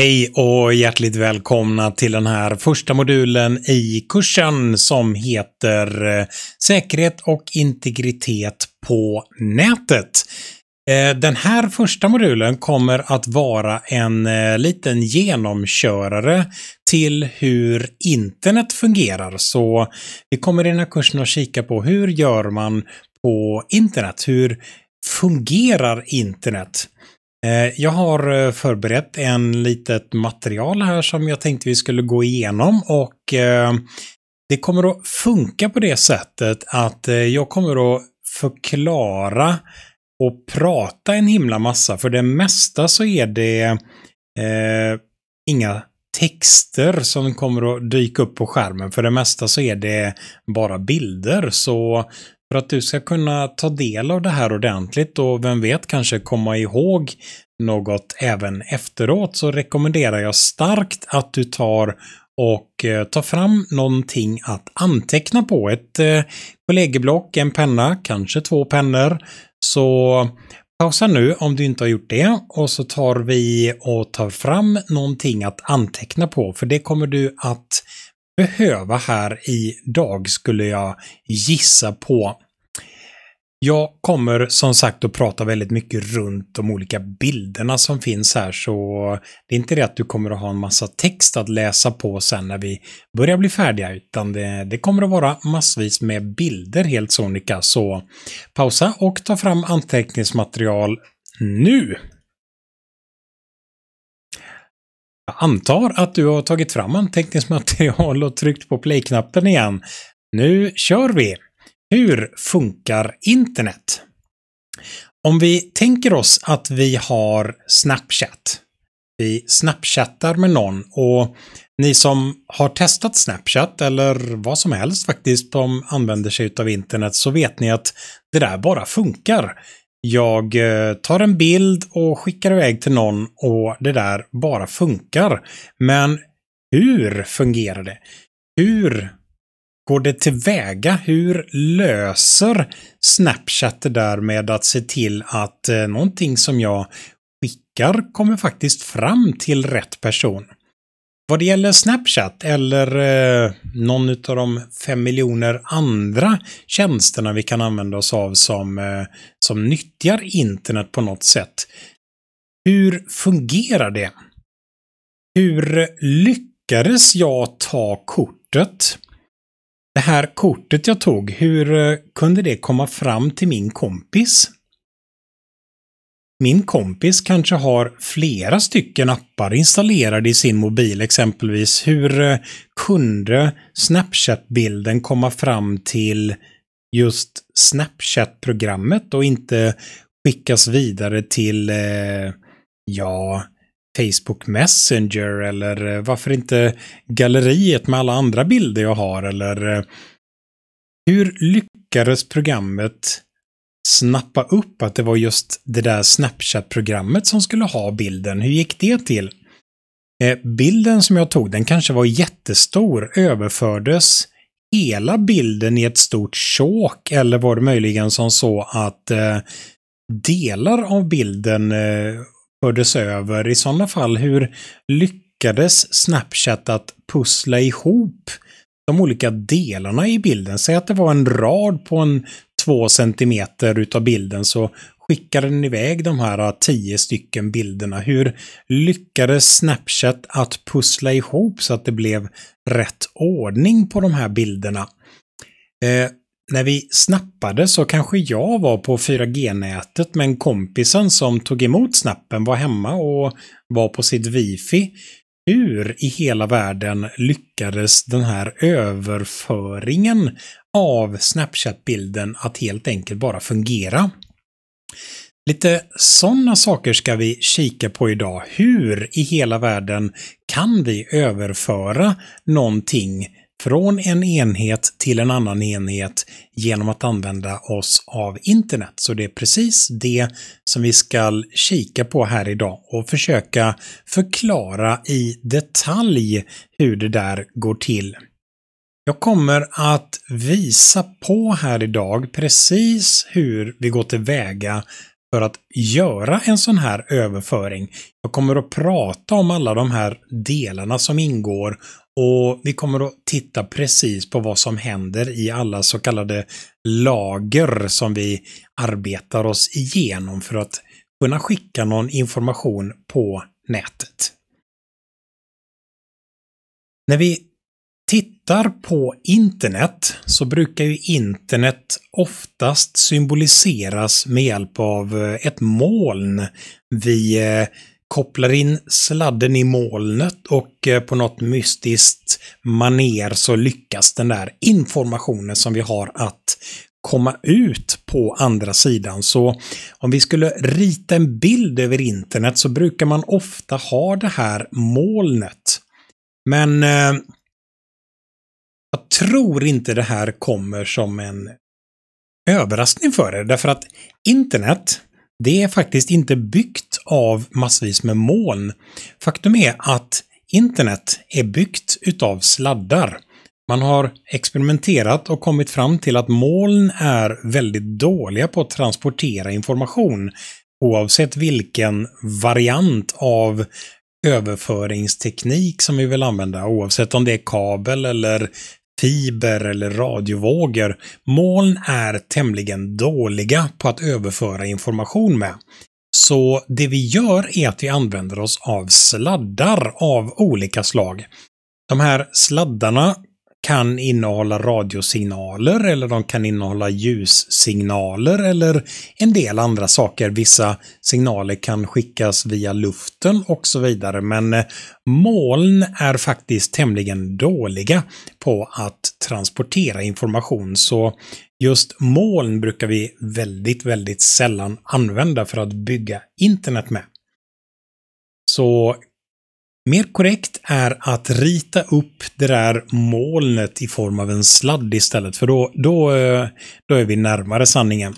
Hej och hjärtligt välkomna till den här första modulen i kursen som heter eh, Säkerhet och integritet på nätet. Eh, den här första modulen kommer att vara en eh, liten genomkörare till hur internet fungerar. Så vi kommer i den här kursen att kika på hur gör man på internet? Hur fungerar internet? Eh, jag har eh, förberett en litet material här som jag tänkte vi skulle gå igenom och eh, det kommer att funka på det sättet att jag kommer att förklara och prata en himla massa. För det mesta så är det eh, inga texter som kommer att dyka upp på skärmen. För det mesta så är det bara bilder. Så för att du ska kunna ta del av det här ordentligt och vem vet kanske komma ihåg något även efteråt så rekommenderar jag starkt att du tar och eh, tar fram någonting att anteckna på. Ett eh, kollegieblock, en penna, kanske två pennor så pausa nu om du inte har gjort det och så tar vi och tar fram någonting att anteckna på för det kommer du att behöva här idag skulle jag gissa på. Jag kommer som sagt att prata väldigt mycket runt de olika bilderna som finns här så det är inte det att du kommer att ha en massa text att läsa på sen när vi börjar bli färdiga utan det, det kommer att vara massvis med bilder helt sonika så pausa och ta fram anteckningsmaterial nu. Jag antar att du har tagit fram anteckningsmaterial och tryckt på play-knappen igen. Nu kör vi! Hur funkar internet? Om vi tänker oss att vi har Snapchat. Vi snapchattar med någon och ni som har testat Snapchat eller vad som helst faktiskt som använder sig av internet så vet ni att det där bara funkar. Jag eh, tar en bild och skickar iväg till någon och det där bara funkar. Men hur fungerar det? Hur går det tillväga? Hur löser Snapchat det där med att se till att eh, någonting som jag skickar kommer faktiskt fram till rätt person? Vad det gäller Snapchat eller eh, någon av de fem miljoner andra tjänsterna vi kan använda oss av som, eh, som nyttjar internet på något sätt. Hur fungerar det? Hur lyckades jag ta kortet? Det här kortet jag tog, hur eh, kunde det komma fram till min kompis? Min kompis kanske har flera stycken appar installerade i sin mobil exempelvis. Hur eh, kunde Snapchat-bilden komma fram till just Snapchat-programmet och inte skickas vidare till, eh, ja, Facebook Messenger eller eh, varför inte galleriet med alla andra bilder jag har eller eh, hur lyckades programmet snappa upp att det var just det där Snapchat-programmet som skulle ha bilden? Hur gick det till? Eh, bilden som jag tog, den kanske var jättestor, överfördes hela bilden i ett stort tjåk eller var det möjligen som så att eh, delar av bilden eh, fördes över. I sådana fall, hur lyckades Snapchat att pussla ihop de olika delarna i bilden? Säg att det var en rad på en två centimeter utav bilden så skickade den iväg de här ah, tio stycken bilderna. Hur lyckades Snapchat att pussla ihop så att det blev rätt ordning på de här bilderna? Eh, när vi snappade så kanske jag var på 4G-nätet men kompisen som tog emot snappen var hemma och var på sitt wifi. Hur i hela världen lyckades den här överföringen av Snapchat-bilden att helt enkelt bara fungera? Lite sådana saker ska vi kika på idag. Hur i hela världen kan vi överföra någonting från en enhet till en annan enhet genom att använda oss av internet. Så det är precis det som vi ska kika på här idag och försöka förklara i detalj hur det där går till. Jag kommer att visa på här idag precis hur vi går tillväga för att göra en sån här överföring. Jag kommer att prata om alla de här delarna som ingår och vi kommer att titta precis på vad som händer i alla så kallade lager som vi arbetar oss igenom för att kunna skicka någon information på nätet. När vi tittar på internet så brukar ju internet oftast symboliseras med hjälp av eh, ett moln. Vi eh, kopplar in sladden i molnet och eh, på något mystiskt maner så lyckas den där informationen som vi har att komma ut på andra sidan. Så om vi skulle rita en bild över internet så brukar man ofta ha det här molnet. Men eh, jag tror inte det här kommer som en överraskning för er, därför att internet det är faktiskt inte byggt av massvis med moln. Faktum är att internet är byggt utav sladdar. Man har experimenterat och kommit fram till att moln är väldigt dåliga på att transportera information oavsett vilken variant av överföringsteknik som vi vill använda, oavsett om det är kabel eller fiber eller radiovågor. Moln är tämligen dåliga på att överföra information med. Så det vi gör är att vi använder oss av sladdar av olika slag. De här sladdarna kan innehålla radiosignaler eller de kan innehålla ljussignaler eller en del andra saker. Vissa signaler kan skickas via luften och så vidare. Men eh, moln är faktiskt tämligen dåliga på att transportera information. Så just moln brukar vi väldigt, väldigt sällan använda för att bygga internet med. Så Mer korrekt är att rita upp det där molnet i form av en sladd istället, för då, då, eh, då är vi närmare sanningen.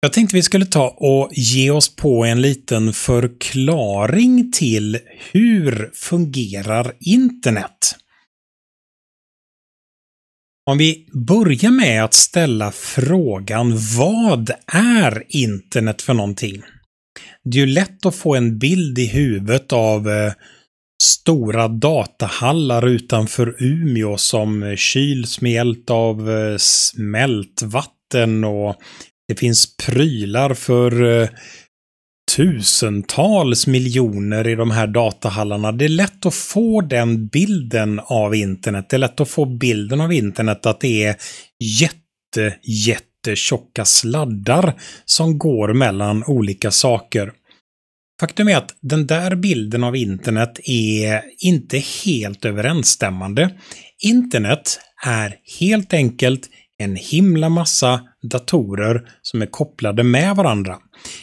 Jag tänkte vi skulle ta och ge oss på en liten förklaring till hur fungerar internet? Om vi börjar med att ställa frågan vad är internet för någonting? Det är ju lätt att få en bild i huvudet av eh, stora datahallar utanför Umeå som eh, kyls med hjälp av eh, smältvatten och det finns prylar för eh, tusentals miljoner i de här datahallarna. Det är lätt att få den bilden av internet. Det är lätt att få bilden av internet att det är jätte, jätte jättetjocka sladdar som går mellan olika saker. Faktum är att den där bilden av internet är inte helt överensstämmande. Internet är helt enkelt en himla massa datorer som är kopplade med varandra.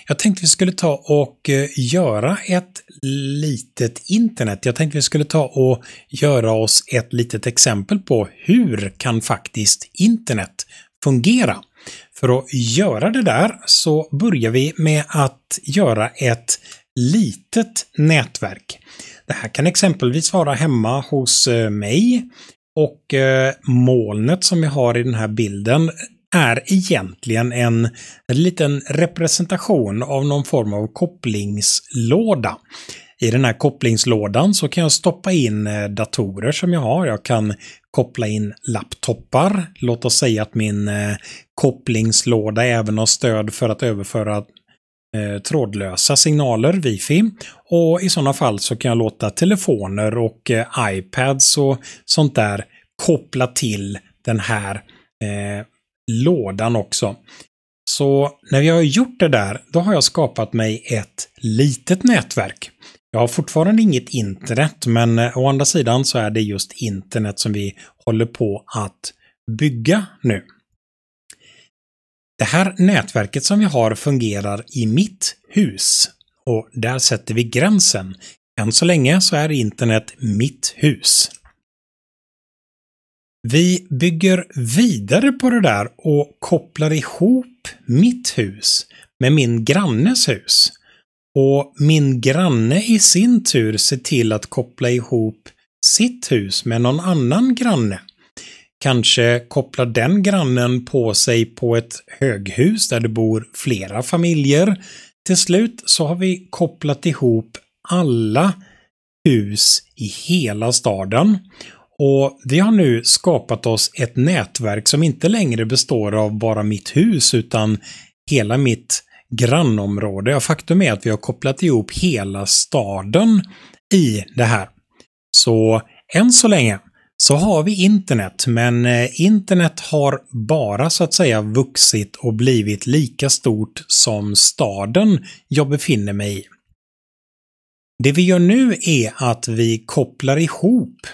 Jag tänkte vi skulle ta och eh, göra ett litet internet. Jag tänkte vi skulle ta och göra oss ett litet exempel på hur kan faktiskt internet fungera. För att göra det där så börjar vi med att göra ett litet nätverk. Det här kan exempelvis vara hemma hos eh, mig och eh, molnet som jag har i den här bilden är egentligen en liten representation av någon form av kopplingslåda. I den här kopplingslådan så kan jag stoppa in eh, datorer som jag har. Jag kan koppla in laptopar. Låt oss säga att min eh, kopplingslåda även har stöd för att överföra eh, trådlösa signaler, wifi. Och i sådana fall så kan jag låta telefoner och iPads och sånt där koppla till den här eh, lådan också. Så när jag har gjort det där, då har jag skapat mig ett litet nätverk. Jag har fortfarande inget internet, men eh, å andra sidan så är det just internet som vi håller på att bygga nu. Det här nätverket som vi har fungerar i mitt hus och där sätter vi gränsen. Än så länge så är internet mitt hus. Vi bygger vidare på det där och kopplar ihop mitt hus med min grannes hus. Och min granne i sin tur ser till att koppla ihop sitt hus med någon annan granne. Kanske kopplar den grannen på sig på ett höghus där det bor flera familjer. Till slut så har vi kopplat ihop alla hus i hela staden. Och vi har nu skapat oss ett nätverk som inte längre består av bara mitt hus utan hela mitt grannområde. Ja, faktum är att vi har kopplat ihop hela staden i det här. Så än så länge så har vi internet, men eh, internet har bara så att säga vuxit och blivit lika stort som staden jag befinner mig i. Det vi gör nu är att vi kopplar ihop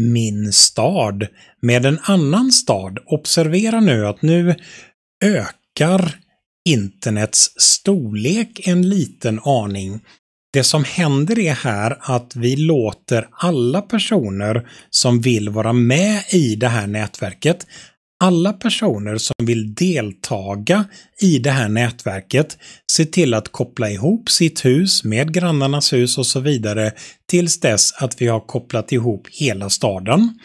min stad med en annan stad. Observera nu att nu ökar internets storlek en liten aning. Det som händer är här att vi låter alla personer som vill vara med i det här nätverket, alla personer som vill deltaga i det här nätverket, se till att koppla ihop sitt hus med grannarnas hus och så vidare tills dess att vi har kopplat ihop hela staden.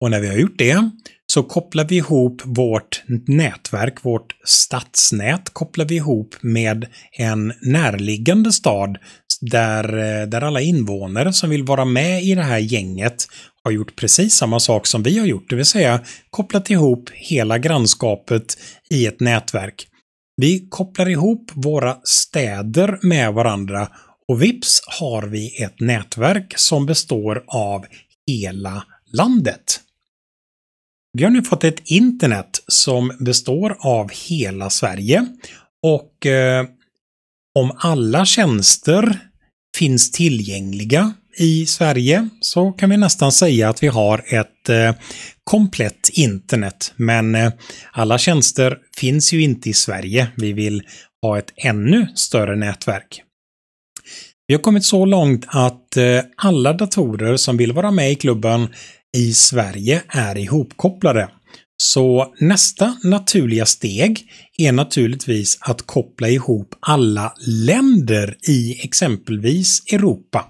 Och när vi har gjort det så kopplar vi ihop vårt nätverk, vårt stadsnät, kopplar vi ihop med en närliggande stad där, eh, där alla invånare som vill vara med i det här gänget har gjort precis samma sak som vi har gjort, det vill säga kopplat ihop hela grannskapet i ett nätverk. Vi kopplar ihop våra städer med varandra och vips har vi ett nätverk som består av hela landet. Vi har nu fått ett internet som består av hela Sverige och eh, om alla tjänster finns tillgängliga i Sverige så kan vi nästan säga att vi har ett eh, komplett internet. Men eh, alla tjänster finns ju inte i Sverige. Vi vill ha ett ännu större nätverk. Vi har kommit så långt att eh, alla datorer som vill vara med i klubben i Sverige är ihopkopplade. Så nästa naturliga steg är naturligtvis att koppla ihop alla länder i exempelvis Europa.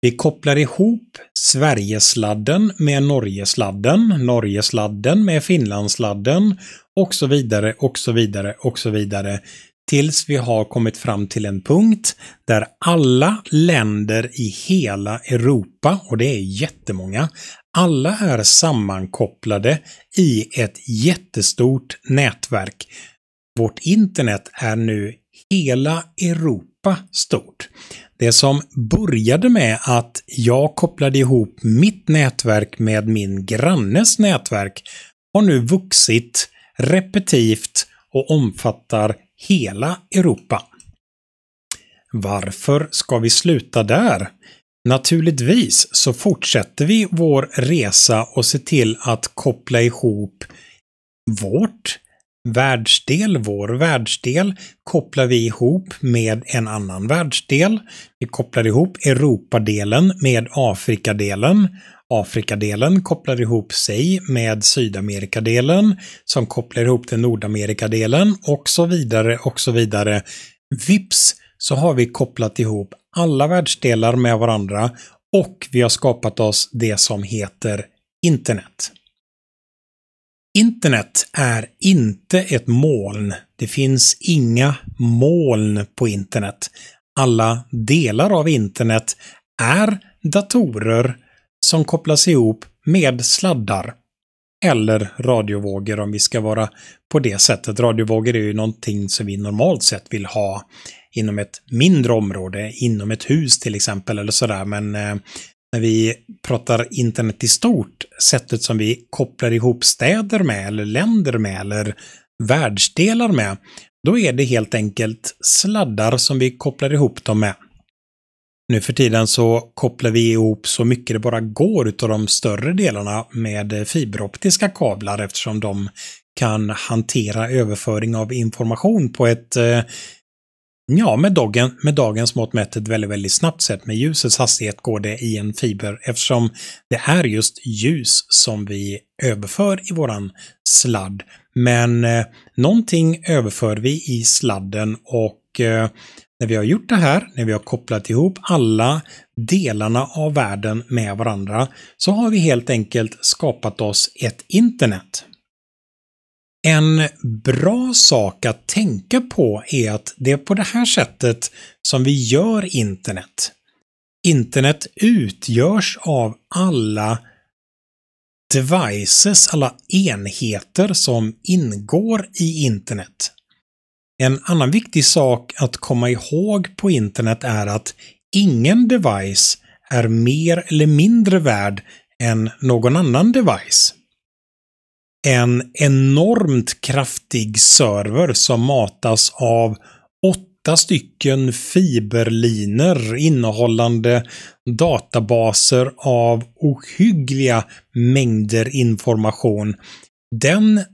Vi kopplar ihop Sverigesladden med Norgesladden, Norgesladden med Finlandsladden och så vidare och så vidare och så vidare tills vi har kommit fram till en punkt där alla länder i hela Europa, och det är jättemånga, alla är sammankopplade i ett jättestort nätverk. Vårt internet är nu hela Europa stort. Det som började med att jag kopplade ihop mitt nätverk med min grannes nätverk har nu vuxit repetitivt och omfattar hela Europa. Varför ska vi sluta där? Naturligtvis så fortsätter vi vår resa och ser till att koppla ihop vårt världsdel, vår världsdel, kopplar vi ihop med en annan världsdel. Vi kopplar ihop Europadelen med Afrikadelen. Afrikadelen kopplar ihop sig med Sydamerikadelen som kopplar ihop till Nordamerikadelen och så vidare och så vidare. Vips så har vi kopplat ihop alla världsdelar med varandra och vi har skapat oss det som heter internet. Internet är inte ett moln. Det finns inga moln på internet. Alla delar av internet är datorer som kopplas ihop med sladdar. Eller radiovågor om vi ska vara på det sättet. Radiovågor är ju någonting som vi normalt sett vill ha inom ett mindre område, inom ett hus till exempel eller sådär. Men eh, när vi pratar internet i stort, sättet som vi kopplar ihop städer med eller länder med eller världsdelar med, då är det helt enkelt sladdar som vi kopplar ihop dem med. Nu för tiden så kopplar vi ihop så mycket det bara går utav de större delarna med fiberoptiska kablar eftersom de kan hantera överföring av information på ett eh, Ja, med, dagen, med dagens mått mätt ett väldigt, väldigt snabbt sätt. Med ljusets hastighet går det i en fiber eftersom det är just ljus som vi överför i våran sladd. Men eh, någonting överför vi i sladden och eh, när vi har gjort det här, när vi har kopplat ihop alla delarna av världen med varandra, så har vi helt enkelt skapat oss ett internet. En bra sak att tänka på är att det är på det här sättet som vi gör internet. Internet utgörs av alla devices, alla enheter som ingår i internet. En annan viktig sak att komma ihåg på internet är att ingen device är mer eller mindre värd än någon annan device. En enormt kraftig server som matas av åtta stycken fiberliner innehållande databaser av ohyggliga mängder information. Den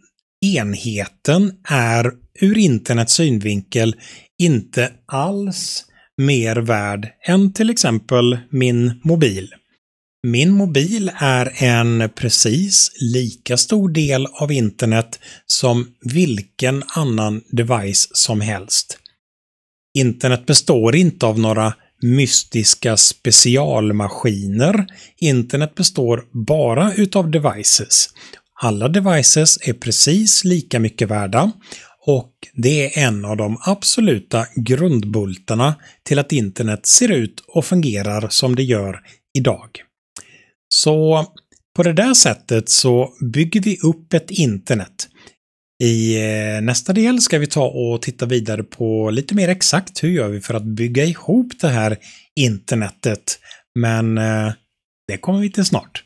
enheten är ur internets synvinkel inte alls mer värd än till exempel min mobil. Min mobil är en precis lika stor del av internet som vilken annan device som helst. Internet består inte av några mystiska specialmaskiner. Internet består bara utav devices. Alla devices är precis lika mycket värda och det är en av de absoluta grundbultarna till att internet ser ut och fungerar som det gör idag. Så på det där sättet så bygger vi upp ett internet. I eh, nästa del ska vi ta och titta vidare på lite mer exakt hur gör vi för att bygga ihop det här internetet. Men eh, det kommer vi till snart.